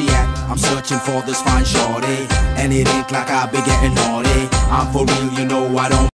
she at? I'm searching for this fine shorty, and it ain't like I be getting naughty. I'm for real, you know I don't